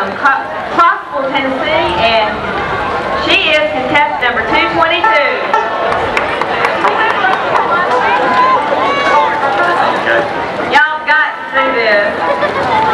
Um, from Clarksville, Tennessee, and she is contestant number 222. Y'all got to do this.